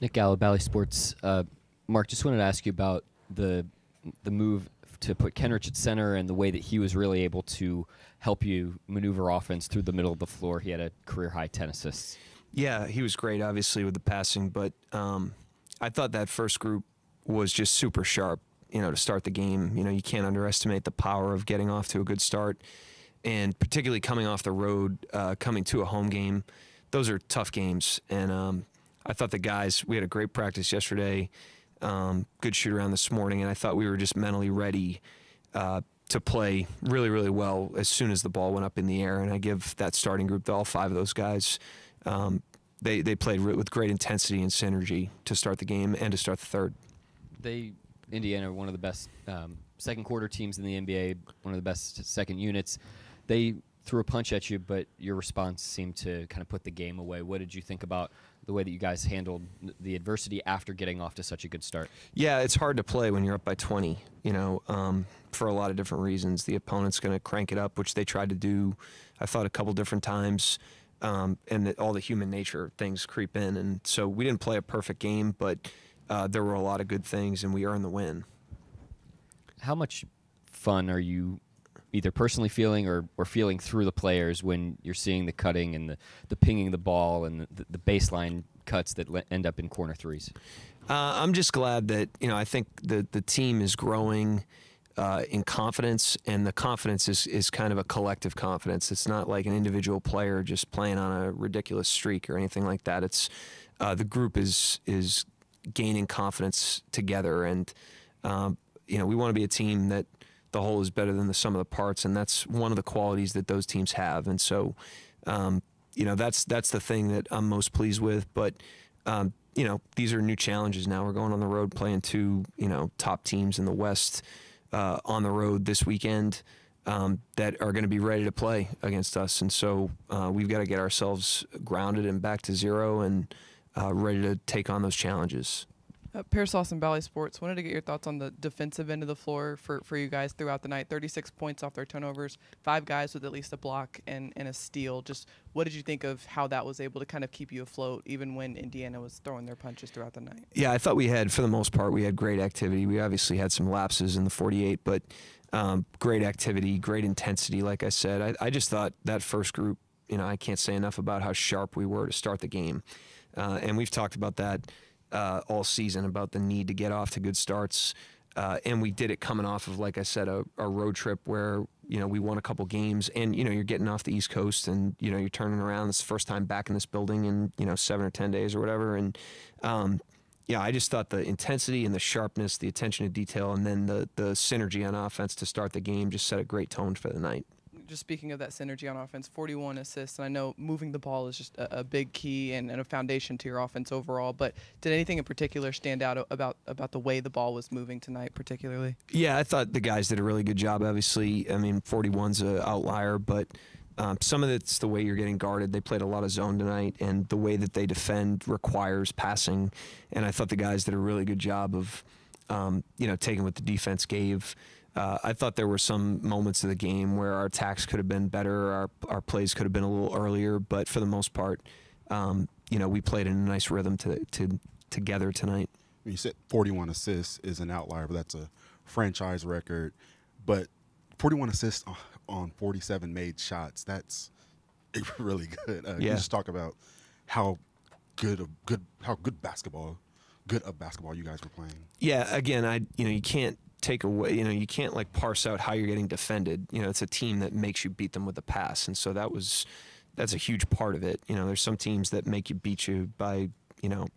Nick Gallo, Bally Sports. Uh, Mark, just wanted to ask you about the the move to put Kenrich at center and the way that he was really able to help you maneuver offense through the middle of the floor. He had a career high 10 assists. Yeah, he was great, obviously, with the passing, but um, I thought that first group was just super sharp, you know, to start the game. You know, you can't underestimate the power of getting off to a good start, and particularly coming off the road, uh, coming to a home game. Those are tough games, and um, I thought the guys, we had a great practice yesterday, um, good shoot around this morning, and I thought we were just mentally ready uh, to play really, really well as soon as the ball went up in the air. And I give that starting group, all five of those guys, um, they, they played with great intensity and synergy to start the game and to start the third. They, Indiana, one of the best um, second quarter teams in the NBA, one of the best second units. They threw a punch at you, but your response seemed to kind of put the game away. What did you think about the way that you guys handled the adversity after getting off to such a good start? Yeah, it's hard to play when you're up by 20, you know, um, for a lot of different reasons. The opponent's going to crank it up, which they tried to do, I thought, a couple different times. Um, and all the human nature things creep in. And so we didn't play a perfect game, but uh, there were a lot of good things, and we earned the win. How much fun are you either personally feeling or, or feeling through the players when you're seeing the cutting and the, the pinging the ball and the, the baseline cuts that end up in corner threes? Uh, I'm just glad that, you know, I think the, the team is growing. Uh, in confidence, and the confidence is, is kind of a collective confidence. It's not like an individual player just playing on a ridiculous streak or anything like that. It's uh, the group is is gaining confidence together, and um, you know we want to be a team that the whole is better than the sum of the parts, and that's one of the qualities that those teams have. And so, um, you know, that's that's the thing that I'm most pleased with. But um, you know, these are new challenges now. We're going on the road playing two, you know, top teams in the West uh, on the road this weekend um, that are going to be ready to play against us. And so uh, we've got to get ourselves grounded and back to zero and uh, ready to take on those challenges. Uh, Paris Lawson Bally Sports wanted to get your thoughts on the defensive end of the floor for, for you guys throughout the night. 36 points off their turnovers, five guys with at least a block and, and a steal. Just what did you think of how that was able to kind of keep you afloat even when Indiana was throwing their punches throughout the night? Yeah, I thought we had, for the most part, we had great activity. We obviously had some lapses in the 48, but um, great activity, great intensity, like I said. I, I just thought that first group, you know, I can't say enough about how sharp we were to start the game. Uh, and we've talked about that uh, all season about the need to get off to good starts. Uh, and we did it coming off of, like I said, a, a, road trip where you know we won a couple games, and you know you're getting off the East Coast, and you know you're turning around. It's the first time back in this building in you know seven or ten days or whatever, and um, yeah, I just thought the intensity and the sharpness, the attention to detail, and then the the synergy on offense to start the game just set a great tone for the night just speaking of that synergy on offense, 41 assists, and I know moving the ball is just a, a big key and, and, a foundation to your offense overall. But did anything in particular stand out about about the way the ball was moving tonight, particularly? Yeah, I thought the guys did a really good job. Obviously, I mean, 41's an outlier, but. Um, some of it's the way you're getting guarded. They played a lot of zone tonight, and the way that they defend requires passing. And I thought the guys did a really good job of, um, you know, taking what the defense gave. Uh, I thought there were some moments of the game where our attacks could have been better, our our plays could have been a little earlier, but for the most part, um, you know, we played in a nice rhythm to, to together tonight. You said 41 assists is an outlier, but that's a franchise record. But 41 assists on 47 made shots, that's really good. Uh, yeah. You just talk about how good of good how good basketball, good of basketball you guys were playing. Yeah, again, I you know you can't take away, you know, you can't like parse out how you're getting defended. You know, it's a team that makes you beat them with a pass. And so that was, that's a huge part of it. You know, there's some teams that make you beat you by, you know,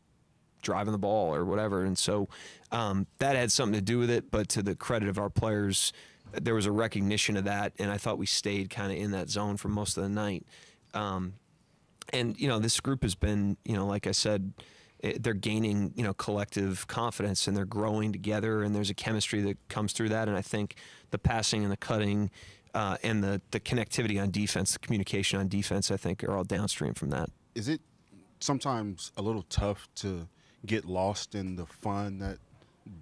driving the ball or whatever. And so um, that had something to do with it. But to the credit of our players, there was a recognition of that. And I thought we stayed kind of in that zone for most of the night. Um, and, you know, this group has been, you know, like I said, they're gaining you know collective confidence and they're growing together and there's a chemistry that comes through that. And I think the passing and the cutting uh, and the the connectivity on defense the communication on defense I think are all downstream from that. Is it sometimes a little tough to get lost in the fun that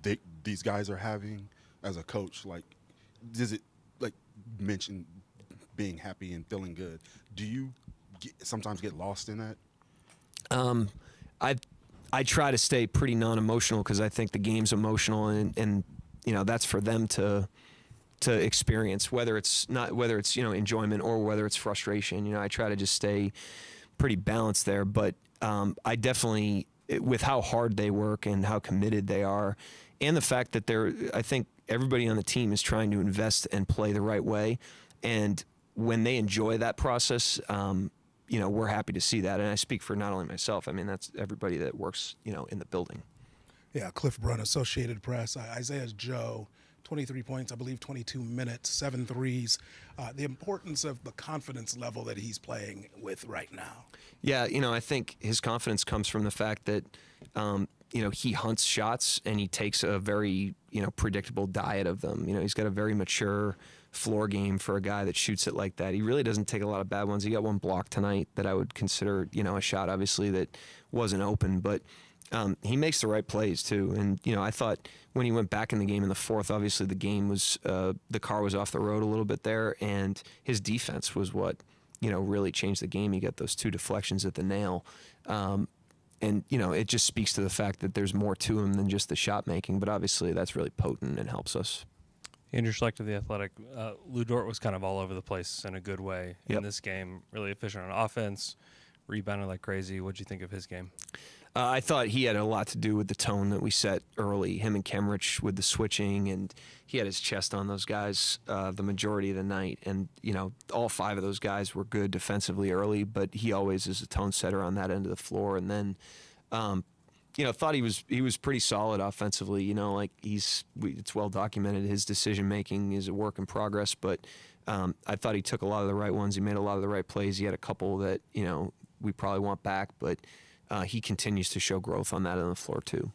they, these guys are having as a coach? Like does it like mention being happy and feeling good. Do you get, sometimes get lost in that? Um, I I try to stay pretty non-emotional because I think the game's emotional, and and you know that's for them to to experience whether it's not whether it's you know enjoyment or whether it's frustration. You know, I try to just stay pretty balanced there, but um, I definitely with how hard they work and how committed they are, and the fact that they're I think everybody on the team is trying to invest and play the right way, and when they enjoy that process, um, you know, we're happy to see that. And I speak for not only myself, I mean, that's everybody that works, you know, in the building. Yeah, Cliff Brunt, Associated Press. Isaiah Joe, 23 points, I believe 22 minutes, seven threes. Uh, the importance of the confidence level that he's playing with right now. Yeah, you know, I think his confidence comes from the fact that, um, you know, he hunts shots and he takes a very, you know, predictable diet of them. You know, he's got a very mature floor game for a guy that shoots it like that. He really doesn't take a lot of bad ones. He got one block tonight that I would consider, you know, a shot obviously that wasn't open, but um, he makes the right plays too. And you know, I thought when he went back in the game in the fourth, obviously the game was uh, the car was off the road a little bit there, and his defense was what you know really changed the game. He got those two deflections at the nail. Um, and you know, it just speaks to the fact that there's more to him than just the shot making. But obviously, that's really potent and helps us. Andrew Schlecht of the Athletic. Uh, Lu Dort was kind of all over the place in a good way yep. in this game. Really efficient on offense, rebounded like crazy. What'd you think of his game? Uh, I thought he had a lot to do with the tone that we set early. Him and Kenrich with the switching, and he had his chest on those guys uh, the majority of the night. And you know, all five of those guys were good defensively early, but he always is a tone setter on that end of the floor. And then um, you know, thought he was he was pretty solid offensively. You know, like he's it's well documented. His decision making is a work in progress, but um, I thought he took a lot of the right ones. He made a lot of the right plays. He had a couple that you know we probably want back, but uh, he continues to show growth on that on the floor too.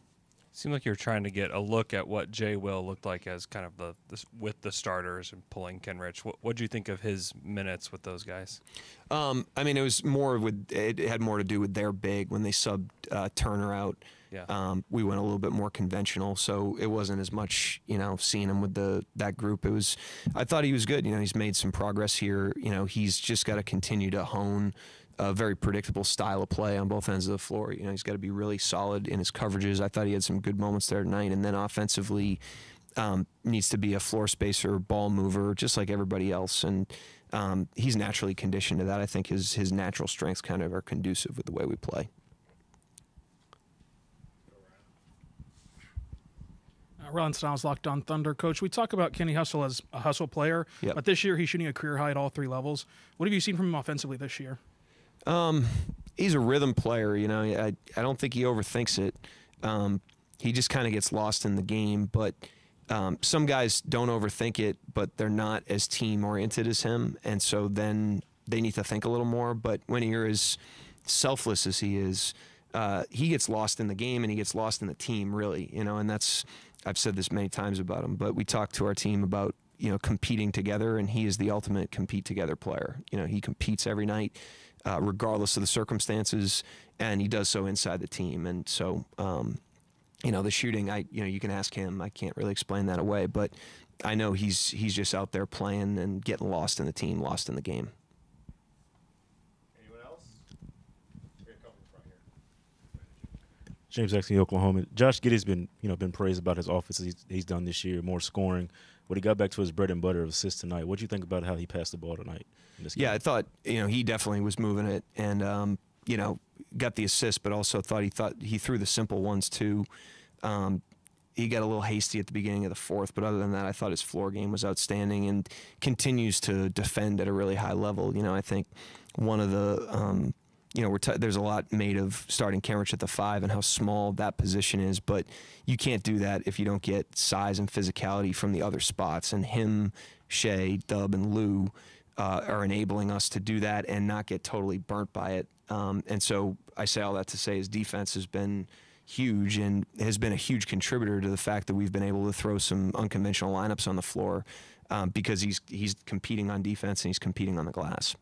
Seemed like you were trying to get a look at what Jay Will looked like as kind of the, the with the starters and pulling Kenrich. What what do you think of his minutes with those guys? Um, I mean, it was more with it had more to do with their big when they subbed uh, Turner out. Yeah. Um, we went a little bit more conventional, so it wasn't as much, you know, seeing him with the that group. It was, I thought he was good. You know, he's made some progress here. You know, he's just got to continue to hone a very predictable style of play on both ends of the floor. You know, he's got to be really solid in his coverages. I thought he had some good moments there tonight, and then offensively. Um, needs to be a floor spacer, ball mover, just like everybody else, and um, he's naturally conditioned to that. I think his his natural strengths kind of are conducive with the way we play. Uh, Rylan Stiles, Locked On Thunder. Coach, we talk about Kenny Hustle as a hustle player, yep. but this year he's shooting a career high at all three levels. What have you seen from him offensively this year? Um, he's a rhythm player. You know, I I don't think he overthinks it. Um, he just kind of gets lost in the game. But um, some guys don't overthink it, but they're not as team oriented as him, and so then they need to think a little more. But when you're as selfless as he is, uh, he gets lost in the game and he gets lost in the team. Really, you know, and that's I've said this many times about him. But we talk to our team about you know competing together, and he is the ultimate compete together player. You know, he competes every night uh, regardless of the circumstances, and he does so inside the team. And so, um, you know, the shooting, I you know, you can ask him. I can't really explain that away, but I know he's he's just out there playing and getting lost in the team, lost in the game. Anyone else? James Exley, Oklahoma. Josh Giddey's been, you know, been praised about his offense he's, he's done this year, more scoring. But he got back to his bread and butter of assists tonight. What do you think about how he passed the ball tonight? Yeah, I thought you know he definitely was moving it, and um, you know got the assist, but also thought he thought he threw the simple ones too. Um, he got a little hasty at the beginning of the fourth, but other than that, I thought his floor game was outstanding and continues to defend at a really high level. You know, I think one of the um, you know, t- there's a lot made of starting Kenrich at the five and how small that position is, but you can't do that if you don't get size and physicality from the other spots. And him, Shai, Dub, and Lu uh, are enabling us to do that and not get totally burnt by it. Um, and so I say all that to say his defense has been huge and has been a huge contributor to the fact that we've been able to throw some unconventional lineups on the floor um, because he's he's competing on defense and he's competing on the glass.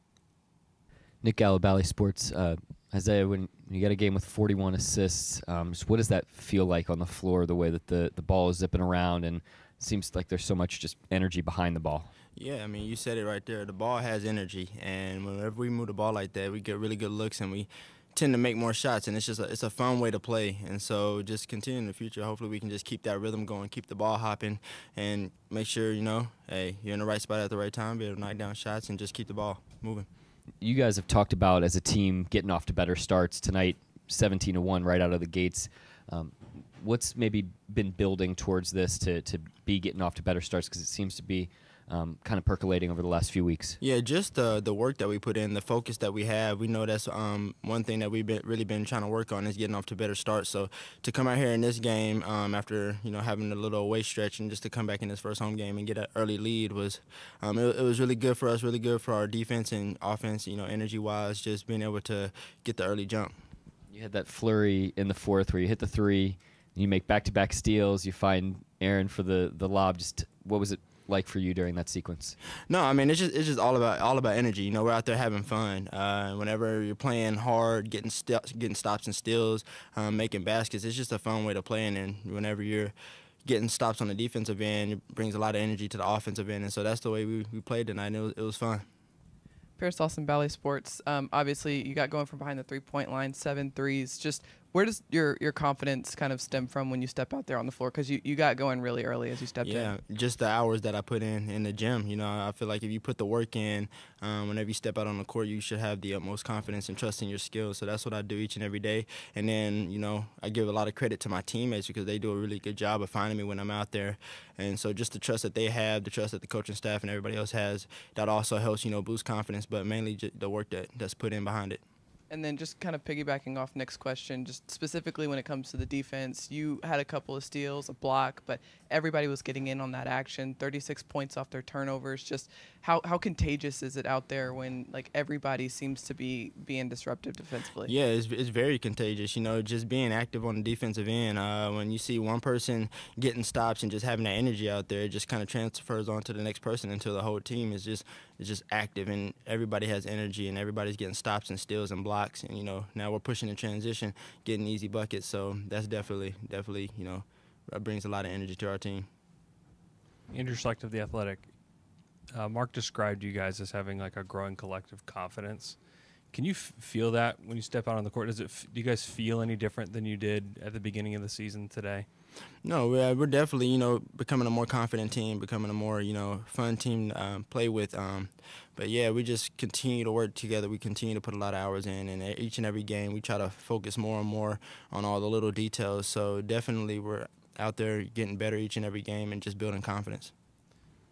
Nick Gallo, Bally Sports. Uh, Isaiah, when you got a game with 41 assists, um, what does that feel like on the floor? The way that the the ball is zipping around and seems like there's so much just energy behind the ball. Yeah, I mean, you said it right there. The ball has energy, and whenever we move the ball like that, we get really good looks, and we tend to make more shots, and it's just a, it's a fun way to play. And so just continue in the future. Hopefully, we can just keep that rhythm going, keep the ball hopping, and make sure you know, hey, you're in the right spot at the right time, be able to knock down shots, and just keep the ball moving. You guys have talked about as a team getting off to better starts tonight, 17 to one right out of the gates. Um, what's maybe been building towards this to to be getting off to better starts because it seems to be um, kind of percolating over the last few weeks? Yeah, just the the work that we put in, the focus that we have. We know that's um, one thing that we've been, really been trying to work on is getting off to better starts. So to come out here in this game um, after you know having a little away stretch and just to come back in this first home game and get an early lead was um, it, it was really good for us, really good for our defense and offense. You know, energy wise, just being able to get the early jump. You had that flurry in the fourth where you hit the three, you make back-to-back steals. You find Aaron for the the lob. Just what was it like for you during that sequence? No, I mean it's just it's just all about all about energy. You know, we're out there having fun. Uh, whenever you're playing hard, getting st- getting stops and steals, um, making baskets, it's just a fun way to play. And, and whenever you're getting stops on the defensive end, it brings a lot of energy to the offensive end. And so that's the way we, we played tonight. And it was, it was fun. Paris Lawson Bally Sports. Um, obviously, you got going from behind the three point line, seven threes. Just where does your your confidence kind of stem from when you step out there on the floor? Because you, you got going really early as you stepped yeah, in. Yeah, just the hours that I put in in the gym. You know, I feel like if you put the work in, um, whenever you step out on the court, you should have the utmost confidence and trust in your skills. So that's what I do each and every day. And then, you know, I give a lot of credit to my teammates because they do a really good job of finding me when I'm out there. And so just the trust that they have, the trust that the coaching staff and everybody else has, that also helps, you know, boost confidence, but mainly the work that, that's put in behind it. And then just kind of piggybacking off Nick's question, just specifically when it comes to the defense, you had a couple of steals, a block, but everybody was getting in on that action. 36 points off their turnovers. Just how, how contagious is it out there when like everybody seems to be being disruptive defensively? Yeah, it's, it's very contagious. You know, just being active on the defensive end. Uh, when you see one person getting stops and just having that energy out there, it just kind of transfers on to the next person until the whole team is just is just active and everybody has energy and everybody's getting stops and steals and blocks and you know now we're pushing the transition, getting easy buckets. So that's definitely definitely you know brings a lot of energy to our team. Andrew Schlecht of the Athletic. Uh, Mark described you guys as having like a growing collective confidence. Can you f- feel that when you step out on the court? Does it? F- do you guys feel any different than you did at the beginning of the season today? No, we're, we're definitely you know becoming a more confident team, becoming a more you know fun team to um, play with. Um, but yeah, we just continue to work together. We continue to put a lot of hours in, and each and every game we try to focus more and more on all the little details. So definitely we're out there getting better each and every game and just building confidence.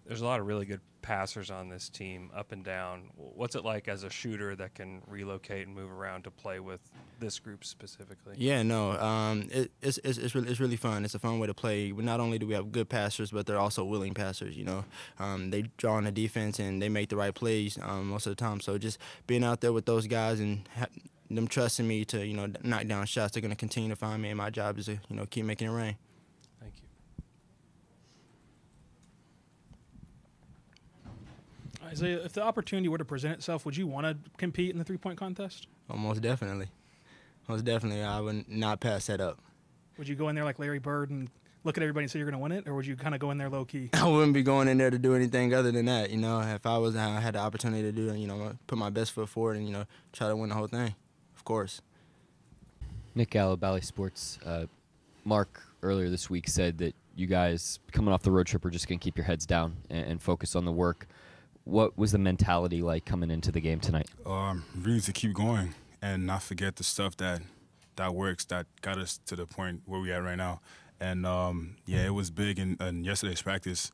There's a lot of really good passers on this team, up and down. What's it like as a shooter that can relocate and move around to play with this group specifically? Yeah, no, um, it, it's, it's, it's, really, it's really fun. It's a fun way to play. Not only do we have good passers, but they're also willing passers. You know, um, they draw on the defense and they make the right plays um, most of the time. So just being out there with those guys and ha- them trusting me to you know knock down shots, they're going to continue to find me. And my job is to you know keep making it rain. Isaiah, if the opportunity were to present itself, would you want to compete in the three point contest? Oh, most definitely. Most definitely. I would not pass that up. Would you go in there like Larry Bird and look at everybody and say you're going to win it, or would you kind of go in there low key? I wouldn't be going in there to do anything other than that. You know, if I was, I had the opportunity to do, it, you know, put my best foot forward and you know try to win the whole thing. Of course. Nick Gallo, Bally Sports. Uh, Mark earlier this week said that you guys coming off the road trip are just going to keep your heads down and, and focus on the work what was the mentality like coming into the game tonight? Um, really to keep going and not forget the stuff that that works that got us to the point where we at right now. And um, yeah, it was big in, in, yesterday's practice,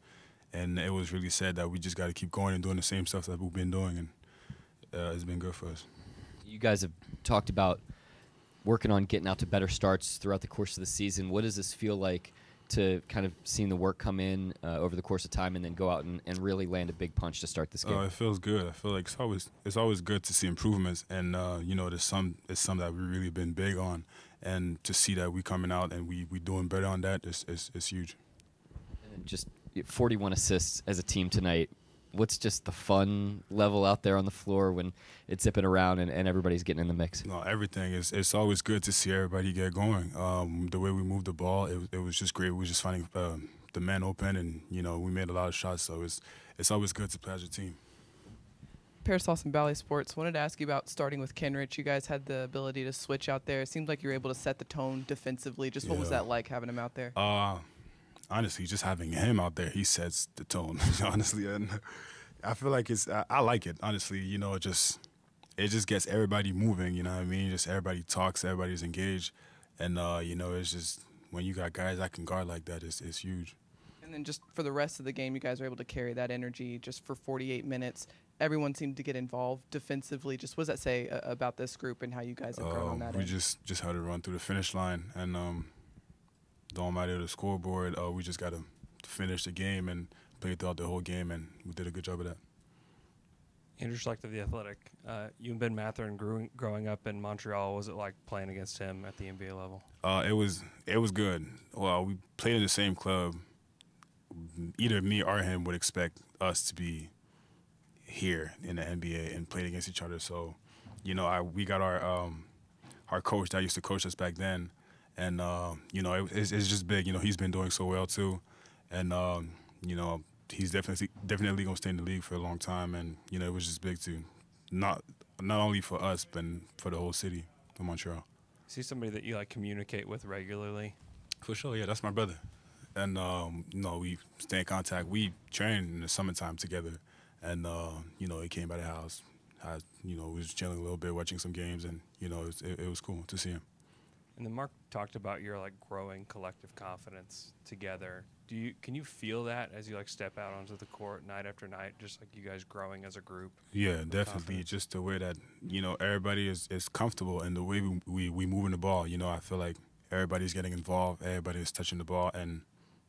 and it was really sad that we just got to keep going and doing the same stuff that we've been doing, and uh, it's been good for us. You guys have talked about working on getting out to better starts throughout the course of the season. What does this feel like? To kind of seeing the work come in uh, over the course of time and then go out and, and really land a big punch to start this game? Uh, it feels good. I feel like it's always it's always good to see improvements, and uh, you know, there's some it's some that we've really been big on, and to see that we coming out and we we doing better on that is is, is huge. And just 41 assists as a team tonight what's just the fun level out there on the floor when it's zipping around and, and everybody's getting in the mix? No, everything is. It's always good to see everybody get going. Um, the way we moved the ball, it, it was just great. We were just finding uh, the man open, and you know we made a lot of shots. So it's it's always good to play as a team. Paris Lawson Bally Sports. Wanted to ask you about starting with Kenrich. You guys had the ability to switch out there. It seemed like you were able to set the tone defensively. Just what was that like having him out there? Uh, honestly, just having him out there, he sets the tone. honestly, and I feel like it's. I, I like it. Honestly, you know, it just it just gets everybody moving. You know what I mean? Just everybody talks, everybody's engaged, and uh, you know, it's just when you got guys that can guard like that, it's it's huge. And then just for the rest of the game, you guys were able to carry that energy just for 48 minutes. Everyone seemed to get involved defensively. Just what does that say uh, about this group and how you guys have grown on Um, that we end? just just had to run through the finish line, and um, don't matter the scoreboard. Uh, we just got to finish the game and play throughout the whole game, and we did a good job of that. Andrew Schlecht of the Athletic. Uh, you and Ben Mathurin grew, growing up in Montreal. Was it like playing against him at the NBA level? Uh, it was it was good. Well, we played in the same club. Either me or him would expect us to be here in the NBA and played against each other. So, you know, I we got our um, our coach that used to coach us back then, and uh, you know, it, it's, it's just big. You know, he's been doing so well too, and um, you know, he's definitely definitely gonna stay in the league for a long time. And you know, it was just big too, not not only for us, but for the whole city of Montreal. Is he somebody that you like communicate with regularly? For sure, yeah, that's my brother. And um, you know, we stay in contact. We train in the summertime together, and uh, you know, he came by the house. I, you know, we was chilling a little bit, watching some games, and you know, it, it, it was cool to see him. And then Mark talked about your like growing collective confidence together. Do you can you feel that as you like step out onto the court night after night, just like you guys growing as a group? Yeah, definitely. confidence? Just the way that you know everybody is, is comfortable, and the way we, we we moving the ball. You know, I feel like everybody's getting involved. Everybody is touching the ball, and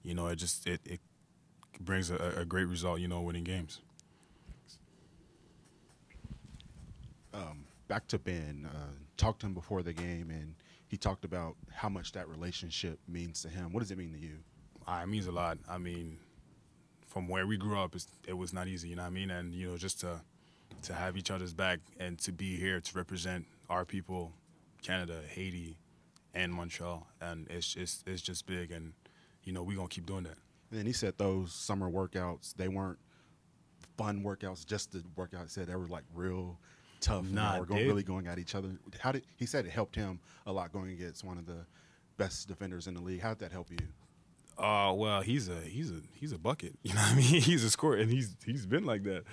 you know, it just it, it brings a, a great result. You know, winning games. um, back to Ben, uh, talked to him before the game, and he talked about how much that relationship means to him. What does it mean to you? Uh, it means a lot. I mean, from where we grew up, it's, it was not easy. You know what I mean? And you know, just to to have each other's back and to be here to represent our people, Canada, Haiti, and Montreal, and it's it's it's just big. And you know, we're gonna keep doing that. And then he said those summer workouts, they weren't fun workouts, just the workouts. Said they were like real tough. Nah, y'all were go- dude. really going at each other. How did he said it helped him a lot going against one of the best defenders in the league? How did that help you? Uh, well, he's a he's a he's a bucket. You know what I mean? He's a scorer, and he's he's been like that.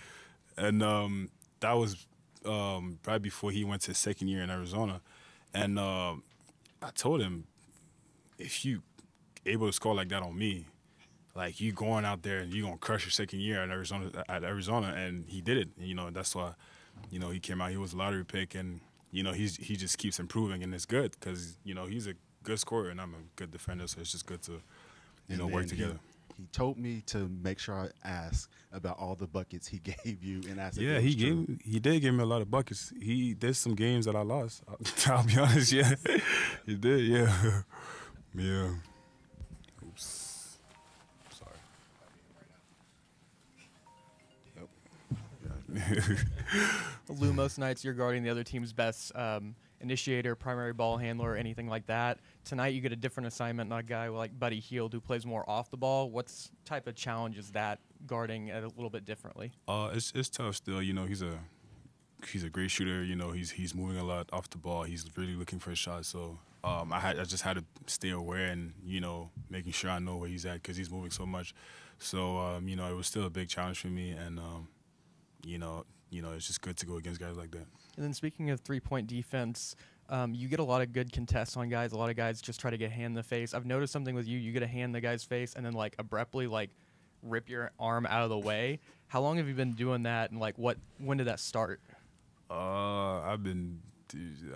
And um, that was um, right before he went to his second year in Arizona. And um, I told him, if you able to score like that on me, like you going out there and you gonna crush your second year in Arizona at Arizona, and he did it. You know that's why, you know, he came out. He was a lottery pick, and you know he's he just keeps improving, and it's good because you know he's a good scorer, and I'm a good defender, so it's just good to you And know work then he- together. He, told me to make sure I ask about all the buckets he gave you, and ask. if Yeah, he true. gave he did give me a lot of buckets. He there's some games that I lost. I'll, I'll be honest. Yeah, he did. Yeah, yeah. Yep. Lu, most nights you're guarding the other team's best um, initiator, primary ball handler, anything like that. Tonight you get a different assignment, not a guy like Buddy Hield who plays more off the ball. What type of challenge is that guarding a little bit differently? Uh, it's it's tough still. You know, he's a he's a great shooter. You know, he's he's moving a lot off the ball. He's really looking for a shot. So um, I had I just had to stay aware and you know making sure I know where he's at because he's moving so much. So um, you know, it was still a big challenge for me, and um, you know, you know, it's just good to go against guys like that. And then speaking of three point defense, um, you get a lot of good contests on guys. A lot of guys just try to get a hand in the face. I've noticed something with you. You get a hand in the guy's face and then like abruptly like rip your arm out of the way. How long have you been doing that? And like what? When did that start? Uh, I've been.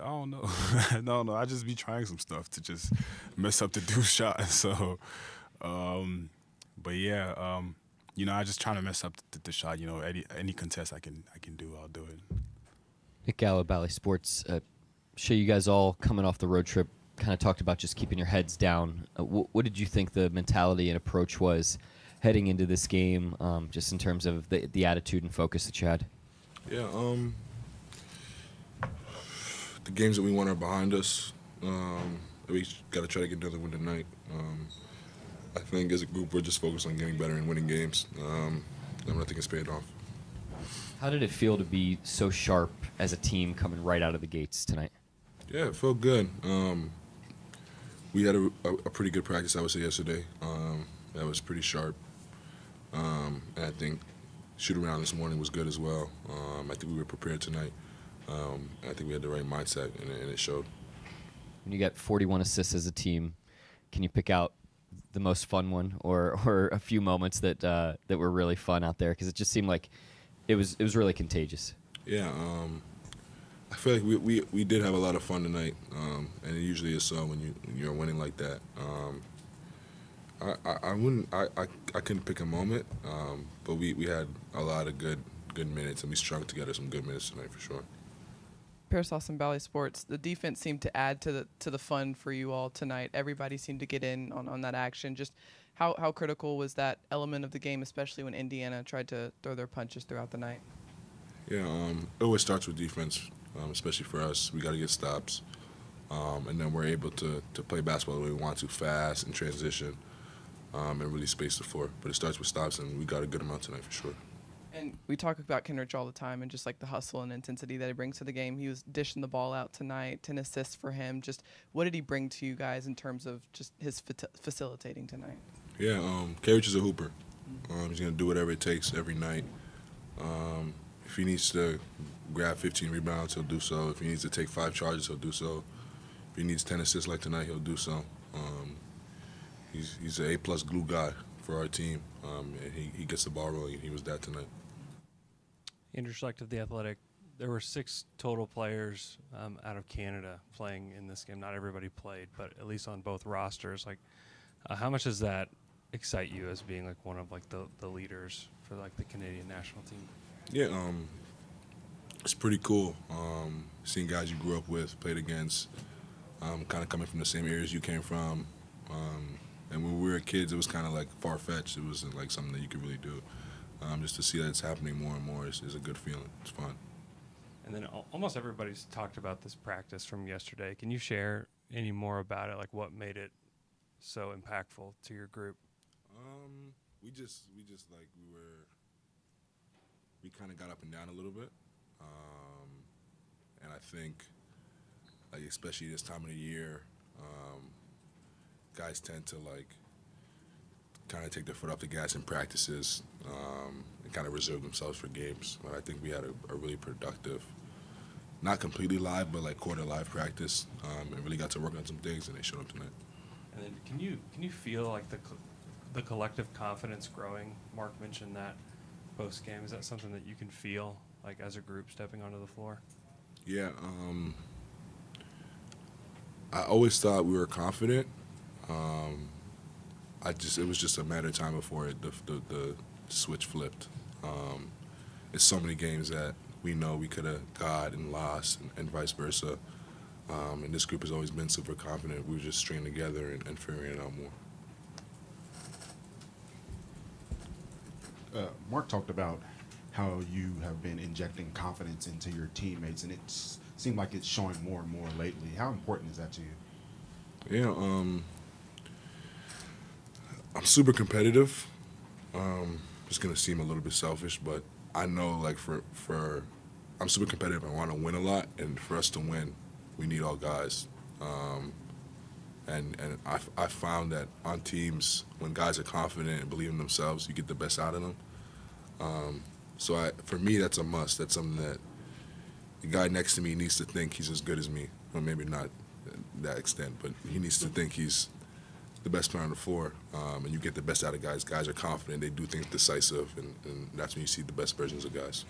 I don't know. no, no. I just be trying some stuff to just mess up the dude's shot. So, um, but yeah, um, you know, I just trying to mess up the, the shot. You know, any any contest I can I can do, I'll do it. Nick Gallo, Bally Sports. Uh, Shai, you guys all coming off the road trip. Kind of talked about just keeping your heads down. Uh, wh- what did you think the mentality and approach was heading into this game, um, just in terms of the the attitude and focus that you had? Yeah, um, the games that we won are behind us. Um, we got to try to get another win tonight. Um, I think as a group, we're just focused on getting better and winning games. Um, and I think it's paid off. How did it feel to be so sharp as a team coming right out of the gates tonight? Yeah, it felt good. Um, we had a, a, a, pretty good practice, I would say, yesterday. Um, that was pretty sharp. Um, and I think shoot around this morning was good as well. Um, I think we were prepared tonight. Um, I think we had the right mindset, and, and it showed. When you got 41 assists as a team, can you pick out the most fun one, or or a few moments that uh, that were really fun out there? Because it just seemed like it was it was really contagious. Yeah, um, I feel like we, we, we did have a lot of fun tonight, um, and it usually is so when you when you're winning like that. Um, I, I, I, wouldn't I, I, I couldn't pick a moment, um, but we, we had a lot of good good minutes, and we strung together some good minutes tonight for sure. Paris Lawson Bally Sports, the defense seemed to add to the to the fun for you all tonight. Everybody seemed to get in on, on that action. Just how, how critical was that element of the game, especially when Indiana tried to throw their punches throughout the night? Yeah, um, it always starts with defense um, especially for us. We got to get stops, um, and then we're able to to play basketball the way we want to, fast and transition, um, and really space the floor. But it starts with stops, and we got a good amount tonight for sure. And we talk about Kenrich all the time, and just like the hustle and intensity that he brings to the game. He was dishing the ball out tonight, ten assists for him. Just what did he bring to you guys in terms of just his facilitating tonight? Yeah, um, is a hooper. Um, he's gonna do whatever it takes every night. Um, if he needs to grab 15 rebounds, he'll do so. If he needs to take five charges, he'll do so. If he needs 10 assists like tonight, he'll do so. Um, he's he's an A plus glue guy for our team, um, and he, he gets the ball rolling. He was that tonight. Andrew Schlecht of the Athletic. There were six total players um, out of Canada playing in this game. Not everybody played, but at least on both rosters. Like, uh, how much does that excite you as being like one of like the, the leaders for like the Canadian national team? Yeah, um, it's pretty cool. Um, seeing guys you grew up with, played against, um, kind of coming from the same areas you came from. Um, and when we were kids, it was kind of like far fetched. It wasn't like something that you could really do. Um, just to see that it's happening more and more is, is a good feeling. It's fun. And then almost everybody's talked about this practice from yesterday. Can you share any more about it? Like what made it so impactful to your group? Um, we just we just like we were we kind of got up and down a little bit. Um, and I think, like especially this time of the year, um, guys tend to like kind of take their foot off the gas in practices um, and kind of reserve themselves for games. But I think we had a, a really productive, not completely live, but like quarter live practice, um, and really got to work on some things, and they showed up tonight. And then, can you can you feel like the the collective confidence growing? Mark mentioned that post game. Is that something that you can feel like as a group stepping onto the floor? Yeah, um, I always thought we were confident. Um, I just it was just a matter of time before it, the, the, the switch flipped. Um, it's so many games that we know we could have got and lost, and, and vice versa. Um, and this group has always been super confident. We were just stringing together and, and figuring it out more. Uh, Mark talked about how you have been injecting confidence into your teammates, and it seemed like it's showing more and more lately. How important is that to you? Yeah, um, I'm super competitive. Um, it's gonna seem a little bit selfish, but I know like for for I'm super competitive. I want to win a lot, and for us to win, we need all guys. Um, and and I, I found that on teams when guys are confident and believe in themselves, you get the best out of them. Um, so I, for me, that's a must. That's something that the guy next to me needs to think he's as good as me. Well, maybe not that extent, but he needs to think he's the best player on the floor. Um, and you get the best out of guys. Guys are confident. They do things decisive, and, and that's when you see the best versions of guys.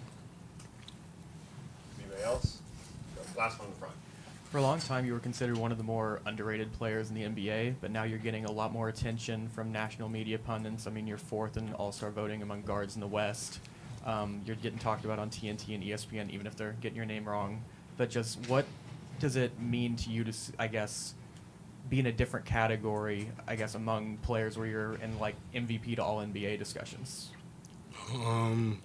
Anybody else? Last one in the front. For a long time, you were considered one of the more underrated players in the NBA, but now you're getting a lot more attention from national media pundits. I mean, you're fourth in All Star voting among guards in the West. Um, you're getting talked about on TNT and ESPN, even if they're getting your name wrong. But just what does it mean to you to, I guess, be in a different category, I guess, among players where you're in like MVP to All NBA discussions? Um,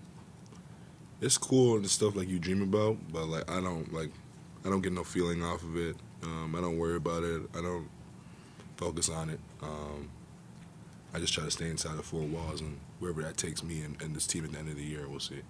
it's cool and stuff like you dream about, but like I don't like, I don't get no feeling off of it. Um, I don't worry about it. I don't focus on it. Um, I just try to stay inside the four walls and wherever that takes me and, and this team at the end of the year, we'll see.